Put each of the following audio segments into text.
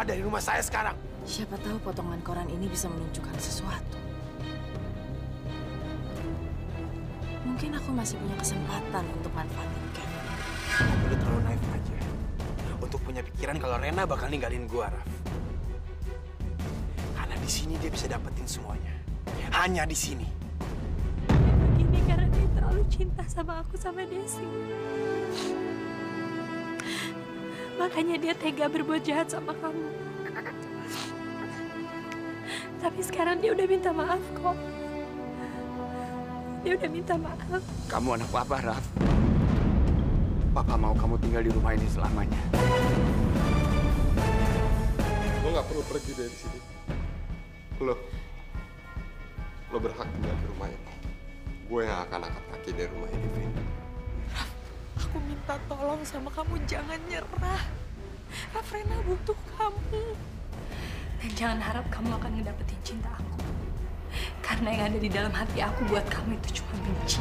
keluar dari rumah saya sekarang. Siapa tahu potongan koran ini bisa menunjukkan sesuatu. Mungkin aku masih punya kesempatan untuk manfaatin Kevin. Kamu udah terlalu naif aja. Untuk punya pikiran kalau Rena bakal ninggalin gua, Raf. Karena di sini dia bisa dapetin semuanya. Hanya di sini. Begini karena dia terlalu cinta sama aku sama Desi. Makanya dia tega berbuat jahat sama kamu. Tapi sekarang dia udah minta maaf kok. Dia udah minta maaf. Kamu anak papa, Raf. Papa mau kamu tinggal di rumah ini selamanya. Lo nggak perlu pergi dari sini. Lo, lo berhak tinggal di rumah ini. Gue yang akan angkat kaki dari rumah ini, Vin. Minta tolong sama kamu jangan nyerah. Rafrena butuh kamu. Dan jangan harap kamu akan ngedapetin cinta aku. Karena yang ada di dalam hati aku buat kamu itu cuma benci.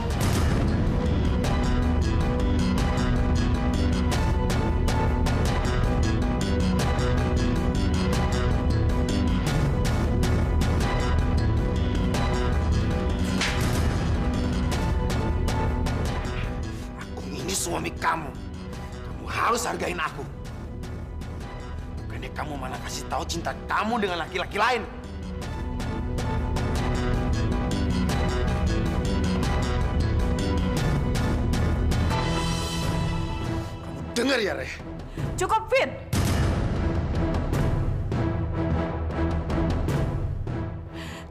Kamu. Kamu harus hargain aku. Bukannya kamu malah kasih tahu cinta kamu dengan laki-laki lain. Kamu dengar ya, Reh? Cukup, Vin!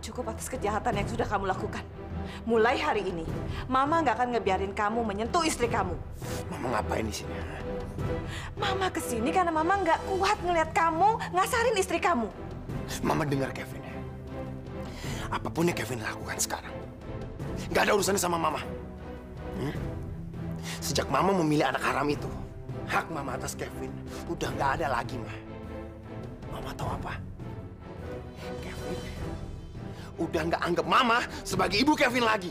Cukup atas kejahatan yang sudah kamu lakukan. Mulai hari ini, Mama nggak akan ngebiarin kamu menyentuh istri kamu. Mama ngapain di sini? Mama ke sini karena Mama nggak kuat ngelihat kamu ngasarin istri kamu. Mama dengar Kevin ya. Apa pun yang Kevin lakukan sekarang, nggak ada urusannya sama Mama. Hmm? Sejak Mama memilih anak haram itu, hak Mama atas Kevin udah nggak ada lagi, Ma. Mama tahu apa? Kevin udah nggak anggap Mama sebagai ibu Kevin lagi.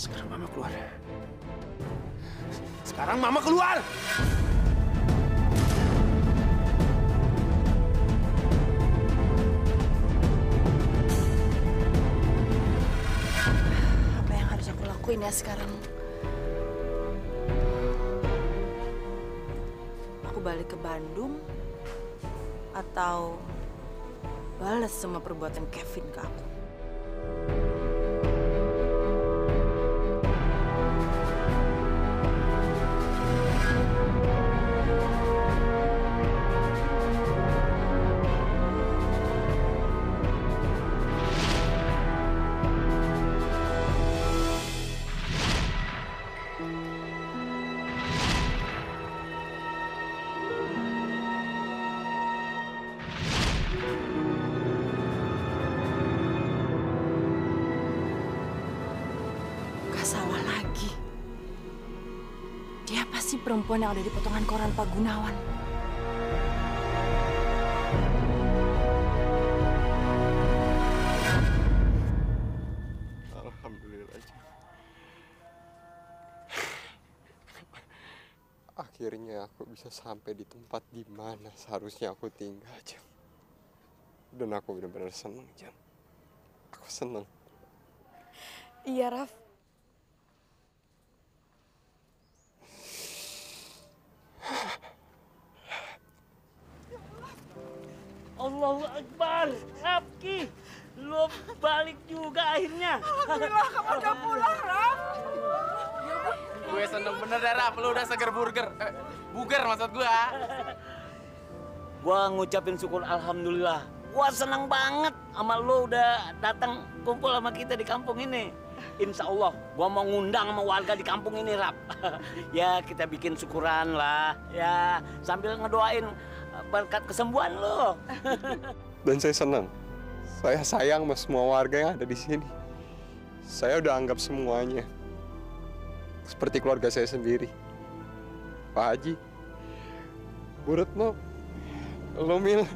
Sekarang Mama keluar. Sekarang Mama keluar. Apa yang harus aku lakuin ya sekarang? Aku balik ke Bandung atau balas semua perbuatan Kevin ke aku? Perempuan yang ada di potongan koran Pak Gunawan. Alhamdulillah. Akhirnya aku bisa sampai di tempat di mana seharusnya aku tinggal, Jam. Dan aku benar-benar senang, Jam. Aku senang. Iya, Raf. Allahu Akbar, Rafki, lo balik juga akhirnya. Alhamdulillah kamu udah pulang, Raf. Gue seneng bener deh, Raf. Lu udah seger burger. Eh, buger maksud gue. Gua ngucapin syukur Alhamdulillah. Gua senang banget sama lo udah datang kumpul sama kita di kampung ini. Insya Allah, gua mau ngundang sama warga di kampung ini, Rap. ya kita bikin syukuran lah, ya sambil ngedoain berkat kesembuhan lo. Dan saya senang. Saya sayang sama semua warga yang ada di sini. Saya udah anggap semuanya seperti keluarga saya sendiri. Pak Haji, Bu Retno, lo Mil,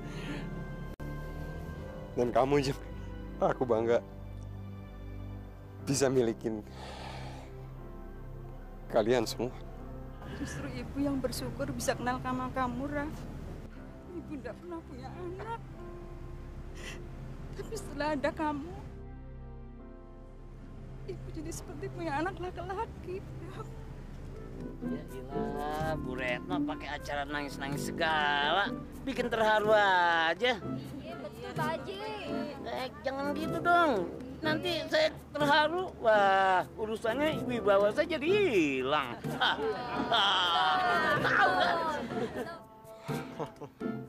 dan kamu Jem. Aku bangga bisa milikin kalian semua. Justru ibu yang bersyukur bisa kenal sama kamu, Raf. Ibu tidak pernah punya anak. Tapi setelah ada kamu, ibu jadi seperti punya anak laki-laki. Ya ilah, Bu Retno pakai acara nangis-nangis segala. Bikin terharu aja. Iya betul Pak Haji. Eh, jangan gitu dong. Nanti saya terharu. Wah, urusannya wibawa saya jadi hilang. Tahu kan?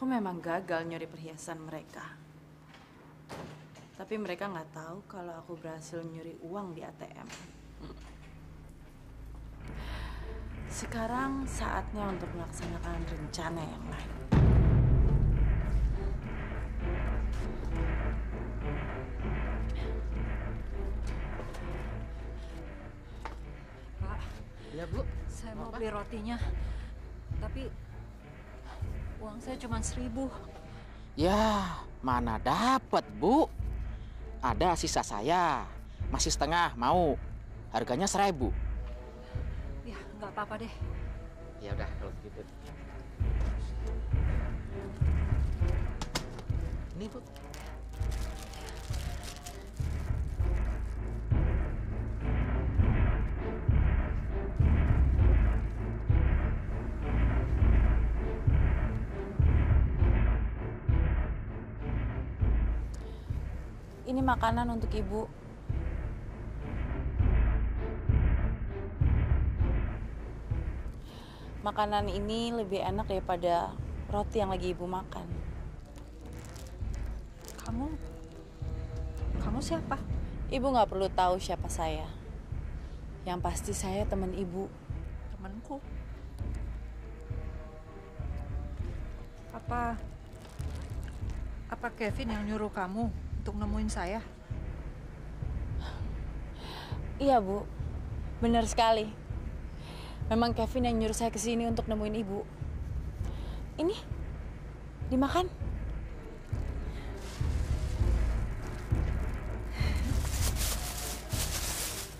Aku memang gagal nyuri perhiasan mereka. Tapi mereka nggak tahu kalau aku berhasil nyuri uang di ATM. Sekarang saatnya untuk melaksanakan rencana yang lain. Pak, Ya, Bu. saya mau beli rotinya. Tapi uang saya cuma seribu. Ya, mana dapat, Bu? Ada sisa saya. Masih setengah, mau. Harganya seribu. Ya, nggak apa-apa deh. Ya udah kalau gitu. Ini, Bu. Ini makanan untuk ibu. Makanan ini lebih enak daripada roti yang lagi ibu makan. Kamu, kamu siapa? Ibu nggak perlu tahu siapa saya. Yang pasti saya teman ibu. Temanku. Apa, apa Kevin yang nyuruh kamu untuk nemuin saya? Iya bu, benar sekali. Memang Kevin yang nyuruh saya ke sini untuk nemuin ibu. Ini, dimakan.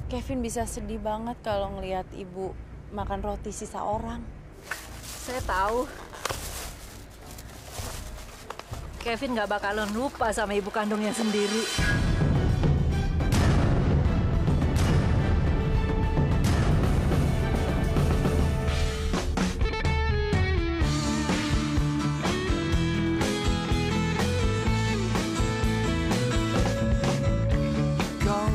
Kevin bisa sedih banget kalau ngelihat ibu makan roti sisa orang. Saya tahu. Kevin nggak bakalan lupa sama ibu kandungnya sendiri. Kau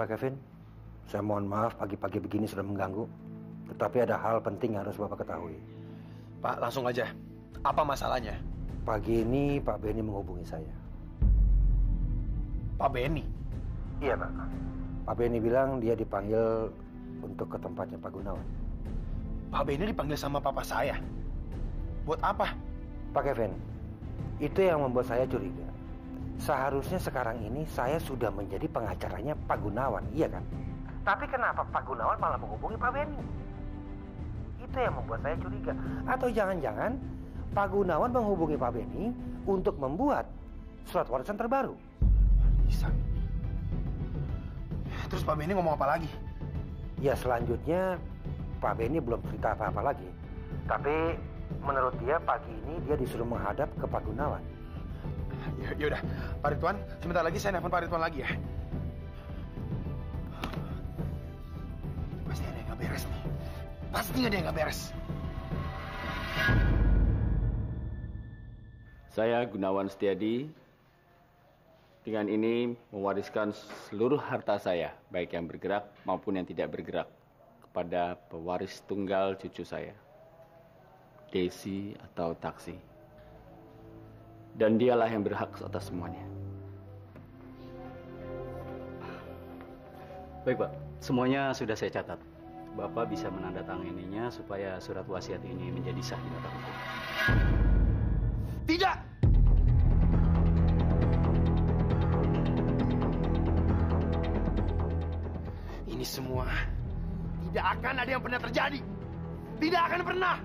Pak Kevin. Saya mohon maaf pagi-pagi begini sudah mengganggu. Tetapi ada hal penting yang harus Bapak ketahui. Pak, langsung aja. Apa masalahnya? Pagi ini Pak Benny menghubungi saya. Pak Benny. Iya Pak. Pak Benny bilang dia dipanggil untuk ke tempatnya Pak Gunawan. Pak Benny dipanggil sama papa saya. Buat apa? Pak Kevin, itu yang membuat saya curiga. Seharusnya sekarang ini saya sudah menjadi pengacaranya Pak Gunawan, iya kan? Tapi kenapa Pak Gunawan malah menghubungi Pak Benny? Itu yang membuat saya curiga. Atau jangan-jangan Pak Gunawan menghubungi Pak Benny untuk membuat surat warisan terbaru. Bisa. Terus Pak Benny ngomong apa lagi? Ya selanjutnya Pak Benny belum cerita apa-apa lagi. Tapi menurut dia pagi ini dia disuruh menghadap ke Pak Gunawan. Ya, yaudah, Pak Ridwan, sebentar lagi saya nelfon Pak Ridwan lagi ya. Pasti ada yang nggak beres nih. Pasti ada yang nggak beres. Saya Gunawan Setiadi dengan ini mewariskan seluruh harta saya, baik yang bergerak maupun yang tidak bergerak, kepada pewaris tunggal cucu saya, Desi atau Taksi. Dan dialah yang berhak atas semuanya. Baik, Pak. Semuanya sudah saya catat. Bapak bisa menandatanganinya supaya surat wasiat ini menjadi sah di mata hukum. Tidak! Ini semua tidak akan ada yang pernah terjadi. Tidak akan pernah.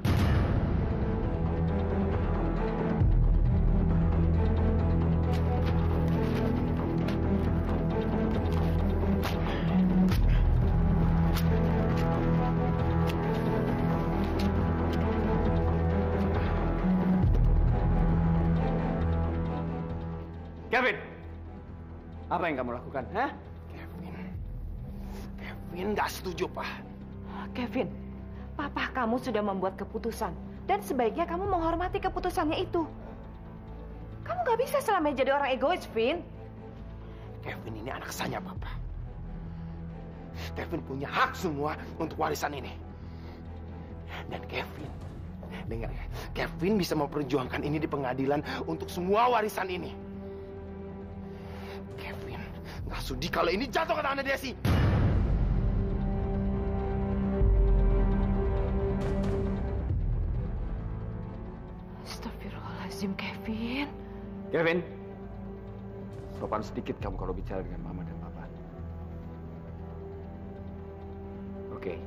Apa yang kamu lakukan? Hah? Kevin nggak setuju, Pak. Kevin, papa kamu sudah membuat keputusan. Dan sebaiknya kamu menghormati keputusannya itu. Kamu nggak bisa selamanya jadi orang egois, Vin. Kevin ini anak saya, Papa. Kevin punya hak semua untuk warisan ini. Dan Kevin, dengar ya, Kevin bisa memperjuangkan ini di pengadilan untuk semua warisan ini. Nggak sudi kalau ini jatuh ke tangan Desi. Astagfirullahaladzim, Kevin. Kevin, sopan sedikit kamu kalau bicara dengan mama dan papa. Oke,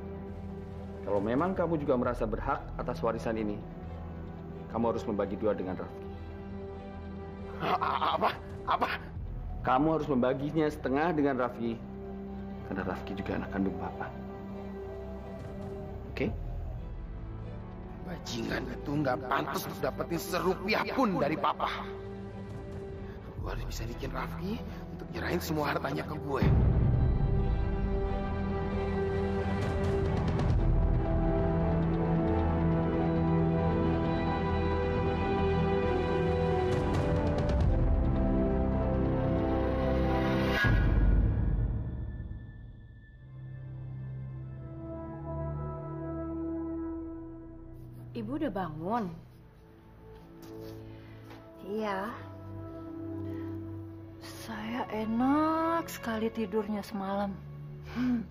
kalau memang kamu juga merasa berhak atas warisan ini, kamu harus membagi dua dengan Rafki. Apa? Apa? Kamu harus membaginya setengah dengan Rafki, karena Rafki juga anak kandung papa. Oke? Bajingan itu nggak pantas untuk dapetin serupiah pun dari papa. Gue harus bisa bikin Rafki untuk nyerahin semua hartanya ke gue. Ibu udah bangun? Iya. Saya enak sekali tidurnya semalam. Hmm,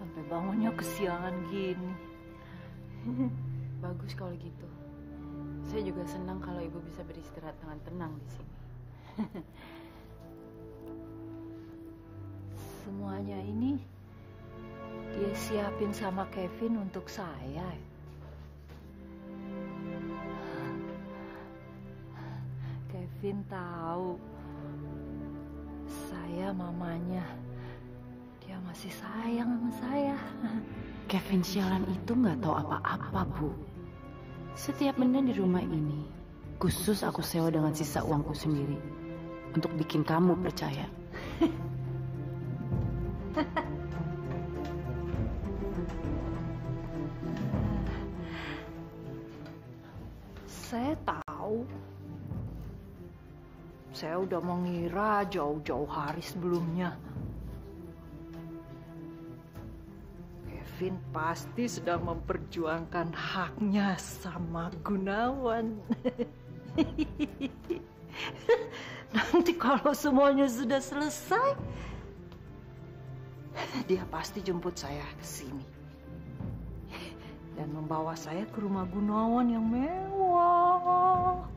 Sampai bangunnya kesiangan gini. Bagus kalau gitu. Saya juga senang kalau ibu bisa beristirahat dengan tenang di sini. Semuanya ini dia siapin sama Kevin untuk saya. Kevin tahu saya mamanya. Dia masih sayang sama saya. Kevin sialan itu nggak tahu apa-apa, Bu. Setiap benda di rumah ini, khusus aku sewa dengan sisa uangku sendiri. Untuk bikin kamu percaya. Saya tahu. Saya udah mengira jauh-jauh hari sebelumnya. Kevin pasti sedang memperjuangkan haknya sama Gunawan. Nanti kalau semuanya sudah selesai, dia pasti jemput saya ke sini. Dan membawa saya ke rumah Gunawan yang mewah.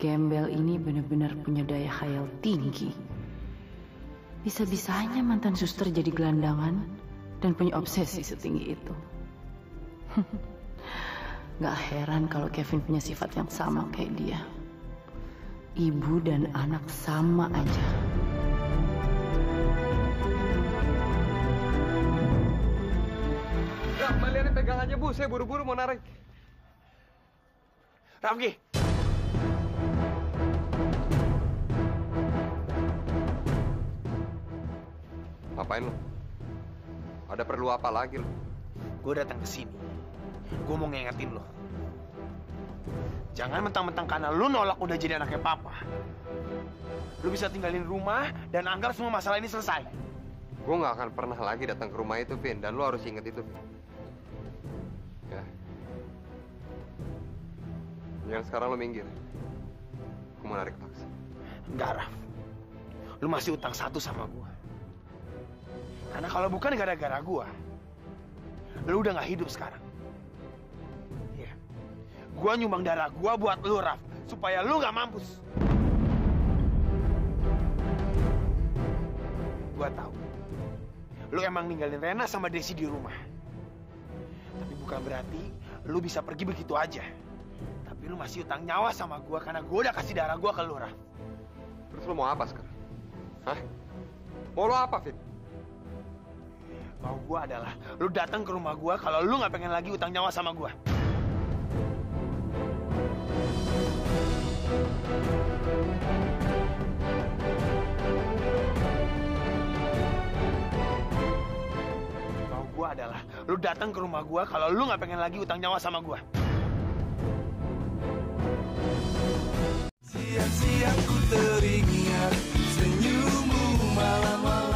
Gembel ini benar-benar punya daya khayal tinggi. Bisa-bisanya mantan suster jadi gelandangan dan punya obsesi setinggi itu. Gak heran kalau Kevin punya sifat yang sama kayak dia. Ibu dan anak sama aja. Mbak Liani pegang aja bu, saya buru-buru mau narik. Rafki, Ngapain lu? Ada perlu apa lagi lu? gue datang ke sini. Gue mau ngingetin lo. Jangan mentang-mentang karena lu nolak udah jadi anaknya papa. Lu bisa tinggalin rumah dan anggap semua masalah ini selesai. Gue nggak akan pernah lagi datang ke rumah itu, Vin. Dan lu harus inget itu, Vin. Ya. Yang sekarang lu minggir. Gue mau narik taksi. Enggak, Raf. Lu masih utang satu sama gua. Karena kalau bukan gara-gara gua, lu udah gak hidup sekarang. Iya. Gua nyumbang darah gua buat lu, Raf. Supaya lu gak mampus. Gua tahu. Lu emang ninggalin Rena sama Desi di rumah. Tapi bukan berarti lu bisa pergi begitu aja. Tapi lu masih utang nyawa sama gua karena gua udah kasih darah gua ke lu, Raf. Terus lu mau apa sekarang? Hah? Mau lu apa, Vin? Mau gua adalah lu datang ke rumah gua kalau lu nggak pengen lagi utang nyawa sama gua. Mau gua adalah lu datang ke rumah gua kalau lu nggak pengen lagi utang nyawa sama gua. Siang-siang ku teringat senyummu malam-malam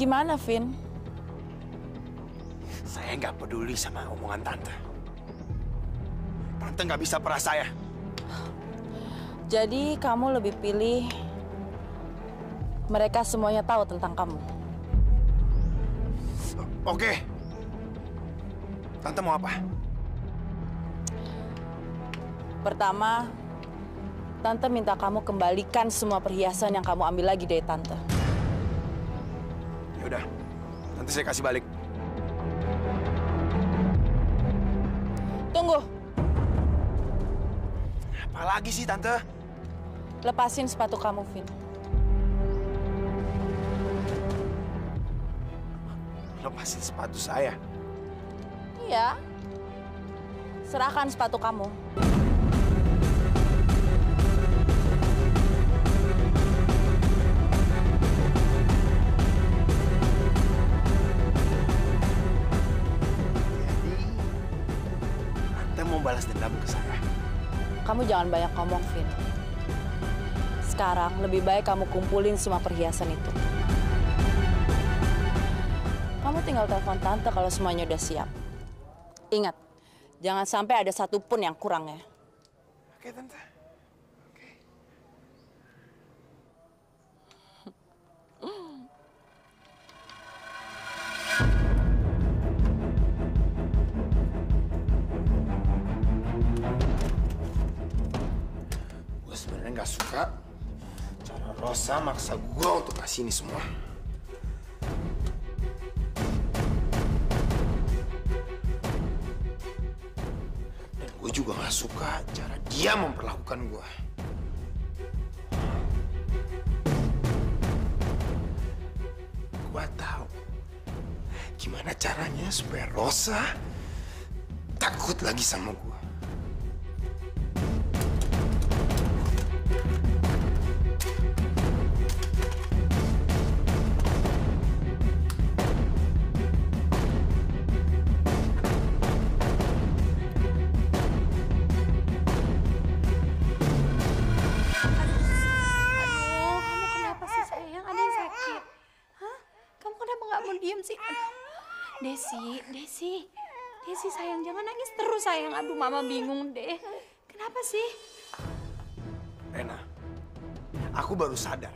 Gimana, Vin? Saya nggak peduli sama omongan tante. Tante nggak bisa perah saya. Jadi kamu lebih pilih mereka semuanya tahu tentang kamu. Oke. Tante mau apa? Pertama, Tante minta kamu kembalikan semua perhiasan yang kamu ambil lagi dari Tante. Ya udah. Nanti saya kasih balik. Tunggu, Apalagi sih tante? lepasin sepatu kamu, Vin. Lepasin sepatu saya. Iya. Serahkan sepatu kamu. Kamu jangan banyak ngomong, Vin. Sekarang lebih baik kamu kumpulin semua perhiasan itu. Kamu tinggal telepon tante kalau semuanya udah siap. Ingat, jangan sampai ada satupun yang kurang ya. Oke, tante. Suka cara Rosa maksa gue untuk kasih ini semua. Dan gue juga nggak suka cara dia memperlakukan gue. Gue tahu gimana caranya supaya Rosa takut lagi sama gue. Desi, Desi, Desi sayang jangan nangis terus sayang. Aduh, mama bingung deh. Kenapa sih? Rena, aku baru sadar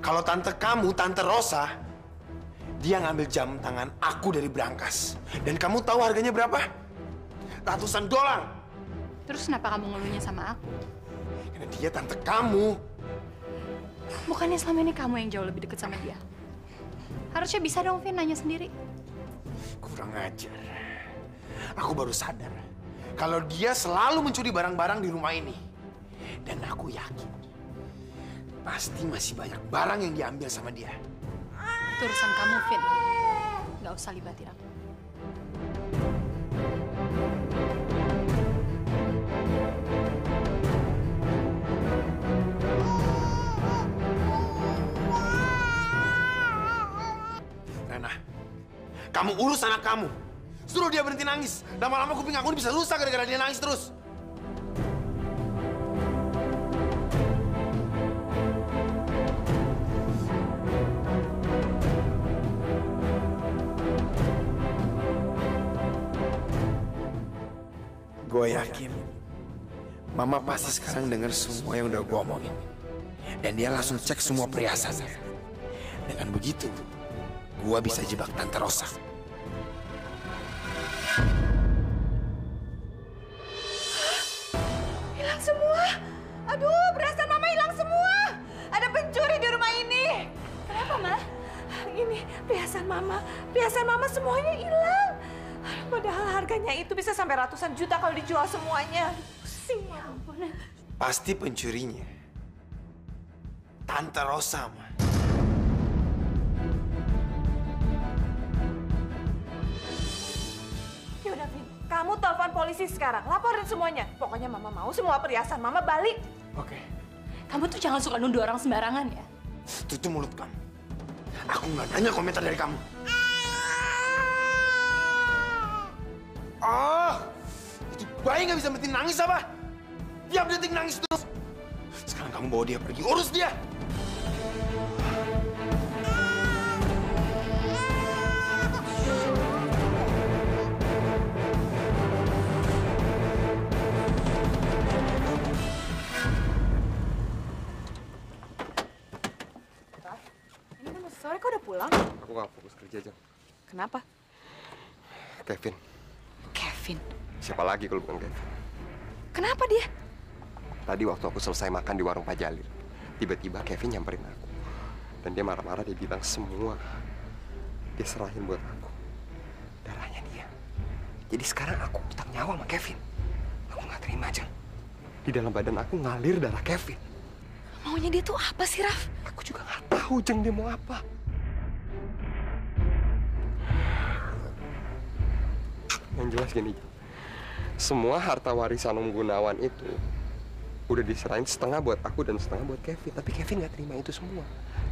kalau tante kamu, tante Rosa, dia ngambil jam tangan aku dari berangkas. Dan kamu tahu harganya berapa? Ratusan dolar. Terus kenapa kamu ngeluhnya sama aku? Karena dia tante kamu. Bukannya selama ini kamu yang jauh lebih dekat sama dia? Harusnya bisa dong, Vin, nanya sendiri. Kurang ajar. Aku baru sadar kalau dia selalu mencuri barang-barang di rumah ini. Dan aku yakin pasti masih banyak barang yang diambil sama dia. Itu urusan kamu, Vin. Gak usah libatin aku. Kamu urus anak kamu. Suruh dia berhenti nangis. Lama-lama kuping aku ini bisa rusak gara-gara dia nangis terus. Gue yakin Mama pasti sekarang denger semua yang udah gue omongin. Dan dia langsung cek semua perhiasannya. Dengan begitu, gue bisa jebak Tante Rosa. Hilang semua. Aduh, perasaan mama hilang semua. Ada pencuri di rumah ini. Kenapa, Ma? Ini perhiasan mama. Perhiasan mama semuanya hilang. Padahal harganya itu bisa sampai ratusan juta kalau dijual semuanya. Pusing, ya ampun. Pasti pencurinya. Tante Rosa, Ma. Polisi sekarang. Laporin semuanya. Pokoknya mama mau semua perhiasan mama balik. Oke. Kamu tuh jangan suka nuduh orang sembarangan ya. Tutup mulut kamu. Aku nggak nanya komentar dari kamu. Ah, itu bayi nggak bisa berhenti nangis apa? Tiap detik nangis terus. Sekarang kamu bawa dia pergi, urus dia. Sore, kok udah pulang? Aku gak fokus kerja aja. Kenapa? Kevin. Kevin. Siapa lagi kalau bukan Kevin? Kenapa dia? Tadi waktu aku selesai makan di warung Pak Jalil, tiba-tiba Kevin nyamperin aku. Dan dia marah-marah, dia bilang semua dia serahin buat aku. Darahnya dia. Jadi sekarang aku utang nyawa sama Kevin. Aku nggak terima aja. Di dalam badan aku ngalir darah Kevin. Maunya dia tuh apa sih, Raf? Aku juga nggak tahu Jeng dia mau apa. Yang jelas gini, semua harta warisan Om Gunawan itu udah diserahin setengah buat aku dan setengah buat Kevin. Tapi Kevin nggak terima itu semua.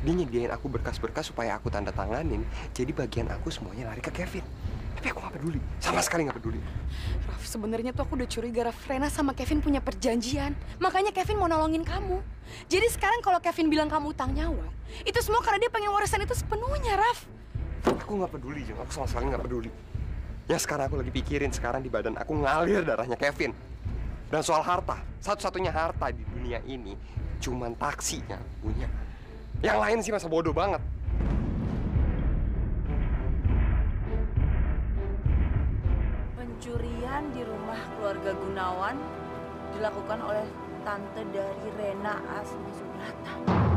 Dia nyediain aku berkas-berkas supaya aku tanda tanganin. Jadi bagian aku semuanya lari ke Kevin. Tapi aku nggak peduli, sama sekali nggak peduli. Raf, sebenarnya tuh aku udah curiga Raf Rena sama Kevin punya perjanjian. Makanya Kevin mau nolongin kamu. Jadi sekarang kalau Kevin bilang kamu utang nyawa, itu semua karena dia pengen warisan itu sepenuhnya, Raf. Aku nggak peduli, Jeng. Aku sama sekali nggak peduli. Yang sekarang aku lagi pikirin sekarang di badan aku ngalir darahnya Kevin. Dan soal harta, satu-satunya harta di dunia ini cuman taksi yang punya. Yang lain sih masa bodoh banget. Pencurian di rumah keluarga Gunawan dilakukan oleh tante dari Rena Asmi Subrata.